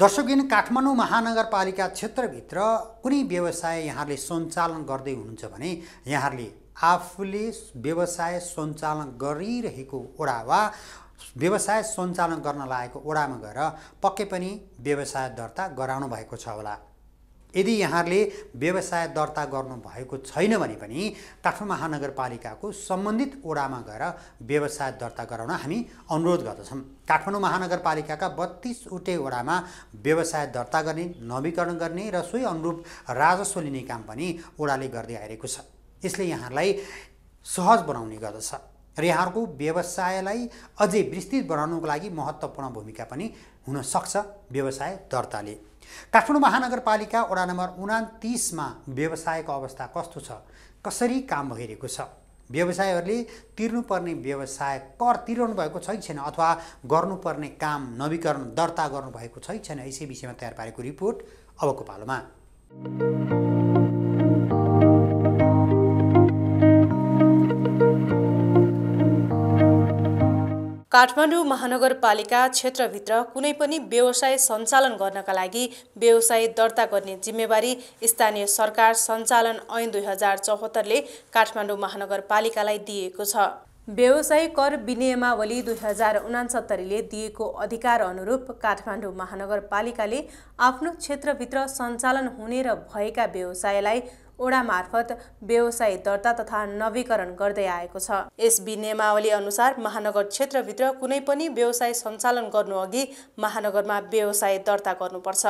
दर्शकबिन काठमाडौँ महानगरपालिका क्षेत्रभित्र कुनै व्यवसाय यहाँले सञ्चालन गर्दै हुनुहुन्छ भने यहाँले आफूले व्यवसाय सञ्चालन गरिरहेको ओडा वा व्यवसाय सञ्चालन गर्न लागेको ओडामा गएर पक्कै पनि व्यवसाय दर्ता गराउनु भएको छ होला। यदि यहाँहरूले व्यवसाय दर्ता गर्नुभएको छैन भने पनि काठमाडौँ महानगरपालिकाको सम्बन्धित ओडामा गएर व्यवसाय दर्ता गराउन हामी अनुरोध गर्दछौँ। काठमाडौँ महानगरपालिकाका बत्तिसवटै ओडामा व्यवसाय दर्ता गर्ने नवीकरण गर्ने र सोही अनुरूप राजस्व लिने काम पनि ओडाले गर्दै आइरहेको छ। यसले यहाँलाई सहज बनाउने गर्दछ र यहाँहरूको व्यवसायलाई अझै विस्तृत बनाउनुको लागि महत्त्वपूर्ण भूमिका पनि हुनसक्छ व्यवसाय दर्ताले। काठमाडौँ महानगरपालिका वडा नम्बर उनातिसमा व्यवसायको अवस्था कस्तो छ? कसरी काम भइरहेको छ? व्यवसायहरूले तिर्नुपर्ने व्यवसाय कर तिराउनु भएको छ कि छैन अथवा गर्नुपर्ने काम नवीकरण दर्ता गर्नुभएको छ छैन यसै विषयमा तयार पारेको रिपोर्ट अबको पालोमा। काठमाडौँ महानगरपालिका क्षेत्रभित्र कुनै पनि व्यवसाय सञ्चालन गर्नका लागि व्यवसाय दर्ता गर्ने जिम्मेवारी स्थानीय सरकार सञ्चालन ऐन दुई हजार चौहत्तरले काठमाडौँ महानगरपालिकालाई दिएको छ। व्यवसाय कर विनियमावली दुई हजार उनासत्तरीले दिएको अधिकार अनुरूप काठमाडौँ महानगरपालिकाले आफ्नो क्षेत्रभित्र सञ्चालन हुने र भएका व्यवसायलाई ओडा मार्फत व्यवसाय दर्ता तथा नवीकरण गर्दै आएको छ। यस विनियमावली अनुसार महानगर क्षेत्रभित्र कुनै पनि व्यवसाय सञ्चालन गर्नु अघि महानगरमा व्यवसाय दर्ता गर्नुपर्छ।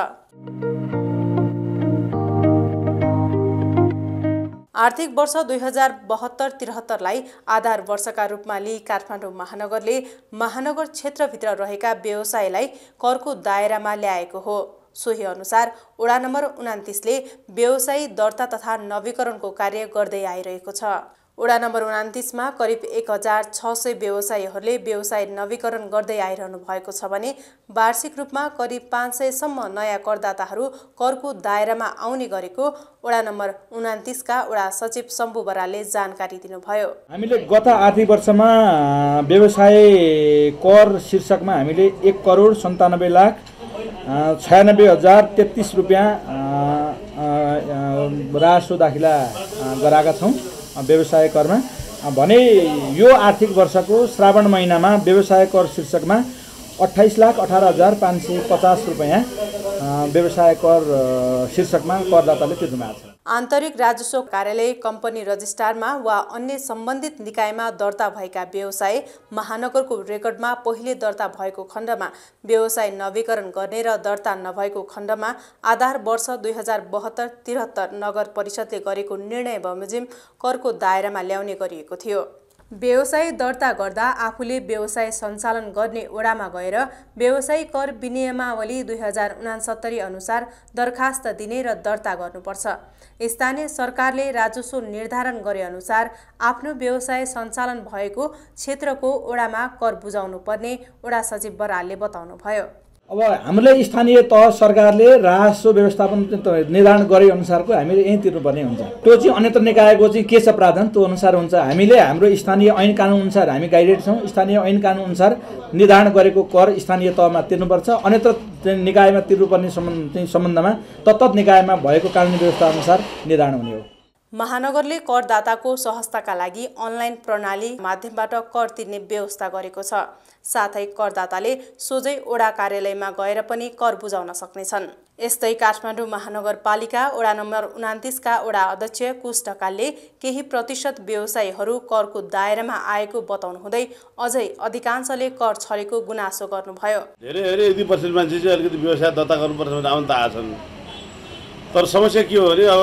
आर्थिक वर्ष दुई हजार बहत्तर त्रिहत्तरलाई आधार वर्षका रूपमा लिई काठमाडौँ महानगरले महानगर क्षेत्रभित्र रहेका व्यवसायलाई करको दायरामा ल्याएको हो। सोही अनुसार वडा नम्बर उनातिसले व्यवसायी दर्ता तथा नवीकरणको कार्य गर्दै आइरहेको छ। वडा नम्बर उनातिसमा करिब एक हजार छ सय व्यवसायीहरूले व्यवसाय नवीकरण गर्दै आइरहनु भएको छ भने वार्षिक रूपमा करिब पाँच सयसम्म नयाँ करदाताहरू करको दायरामा आउने गरेको वडा नम्बर उनातिसका वडा सचिव शम्भु बरालले जानकारी दिनुभयो। हामीले गत आर्थिक वर्षमा व्यवसाय कर शीर्षकमा हामीले एक करोड सन्तानब्बे लाख छयानब्बे हजार तेत्तिस रुपियाँ राजस्व दाखिला गराएका छौँ व्यवसाय करमा। भने यो आर्थिक वर्षको श्रावण महिनामा व्यवसाय कर शीर्षकमा अठाइस लाख अठार हजार पाँच सय पचास रुपियाँ व्यवसाय कर शीर्षकमा करदाताले तिर्नुभएको छ। आन्तरिक राजस्व कार्यालय कम्पनी रजिस्ट्रारमा वा अन्य सम्बन्धित निकायमा दर्ता भएका व्यवसाय महानगरको रेकर्डमा पहिले दर्ता भएको खण्डमा व्यवसाय नवीकरण गर्ने र दर्ता नभएको खण्डमा आधार वर्ष दुई हजार बहत्तर त्रिहत्तर नगर परिषदले गरेको निर्णय बमोजिम करको दायरामा ल्याउने गरिएको थियो। व्यवसाय दर्ता गर्दा आफूले व्यवसाय सञ्चालन गर्ने ओडामा गएर व्यवसाय कर विनियमावली दुई हजार उनासत्तरी अनुसार दरखास्त दिने र दर्ता गर्नुपर्छ। स्थानीय सरकारले राजस्व निर्धारण गरे अनुसार आफ्नो व्यवसाय सञ्चालन भएको क्षेत्रको ओडामा कर बुझाउनु पर्ने ओडा सचिव बरालले बताउनुभयो। अब हामीले स्थानीय तह सरकारले राजस्व व्यवस्थापन निर्धारण गरे अनुसारको हामीले यहीँ तिर्नुपर्ने हुन्छ। त्यो चाहिँ अन्यत्र निकायको चाहिँ के छ प्रावधान? त्यो अनुसार हुन्छ। हामीले हाम्रो स्थानीय ऐन कानुन अनुसार हामी गाइडेड छौँ। स्थानीय ऐन कानुन अनुसार निर्धारण गरेको कर स्थानीय तहमा तिर्नुपर्छ। अन्यत्र निकायमा तिर्नुपर्ने सम्बन्ध सम्बन्धमा तत्त निकायमा भएको कानुनी व्यवस्था अनुसार निर्धारण हुने हो। महानगरले करदाताको सहजताका लागि अनलाइन प्रणाली माध्यमबाट कर तिर्ने व्यवस्था गरेको छ। साथै करदाताले सोझै ओडा कार्यालयमा गएर पनि कर बुझाउन सक्नेछन्। यस्तै काठमाडौँ महानगरपालिका ओडा नम्बर उनातिसका ओडा अध्यक्ष कुश केही प्रतिशत व्यवसायीहरू करको दायरामा आएको बताउनु हुँदै अझै अधिकांशले कर छरेको गुनासो गर्नुभयो। धेरै धेरै यदि मान्छे चाहिँ अलिकति व्यवसाय दर्ता गर्नुपर्छ भने आउनु त तर समस्या के हो भने अब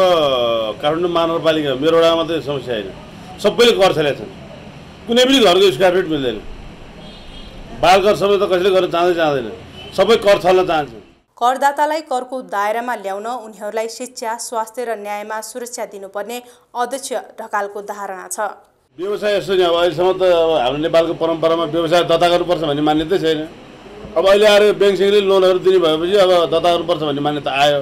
काठमाडौँ महानगरपालिका मेरो वडामा मात्रै समस्या होइन। सबैले छलेका छन् कुनै पनि घरको स्क्वायर फिट मिल्दैन। बाल कर सबै त कसैले गर्न चाहँदै चाहँदैन। सबै कर छल्न चाहन्छन्। करदातालाई करको दायरामा ल्याउन उनीहरूलाई शिक्षा स्वास्थ्य र न्यायमा सुरक्षा दिनुपर्ने अध्यक्ष ढकालको धारणा छ। व्यवसाय यस्तो नि अब अहिलेसम्म त अब हाम्रो नेपालको परम्परामा व्यवसाय दत्ता गर्नुपर्छ भन्ने मान्यतै छैन। अब अहिले आएर ब्याङ्क लोनहरू दिने भएपछि अब दत्ता गर्नुपर्छ भन्ने मान्यता आयो।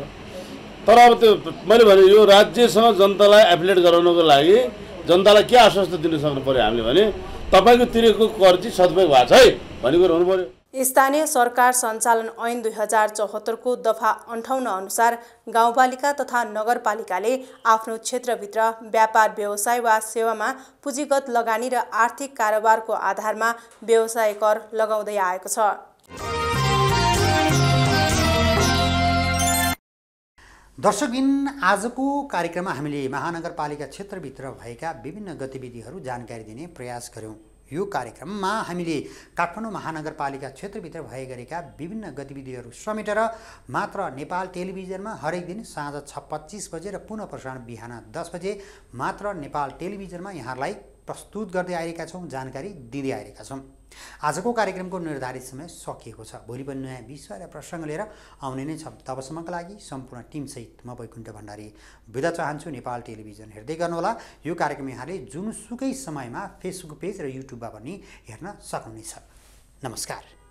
तर अब त्यो मैले भने यो राज्यसँग जनतालाई एफिलेट गराउनको लागि जनतालाई के आश्वस्त दिन सक्नु पऱ्यो हामीले भने तपाईँको तिरेको कर चाहिँ सदुपयोग भएको छ है भन्ने कुरो हुनु पऱ्यो स्थानीय सरकार सञ्चालन ऐन दुई हजार चौहत्तरको दफा अन्ठाउन्न अनुसार गाउँपालिका तथा नगरपालिकाले आफ्नो क्षेत्रभित्र व्यापार व्यवसाय वा सेवामा पुँजीगत लगानी र आर्थिक कारोबारको आधारमा व्यवसाय कर लगाउँदै आएको छ। दर्शकबिन आजको कार्यक्रममा हामीले महानगरपालिका क्षेत्रभित्र भएका विभिन्न गतिविधिहरू जानकारी दिने प्रयास गऱ्यौँ यो कार्यक्रममा हामीले काठमाडौँ महानगरपालिका क्षेत्रभित्र भए गरेका विभिन्न गतिविधिहरू समेटेर मात्र नेपाल टेलिभिजनमा हरेक दिन साँझ छ पच्चिस बजे र पुनः प्रसारण बिहान दस बजे मात्र नेपाल टेलिभिजनमा यहाँलाई प्रस्तुत गर्दै आएका छौँ जानकारी दिँदै आएका छौँ। आजको कार्यक्रमको निर्धारित समय सकिएको छ। भोलि पनि नयाँ विषय र प्रसङ्ग लिएर आउने नै छ। तबसम्मका लागि सम्पूर्ण टिमसहित म वैकुण्ठ भण्डारी बिदा चाहन्छु। नेपाल टेलिभिजन हेर्दै गर्नुहोला। यो कार्यक्रम यहाँले जुनसुकै समयमा फेसबुक पेज र युट्युबमा पनि हेर्न सक्नुहुनेछ। नमस्कार।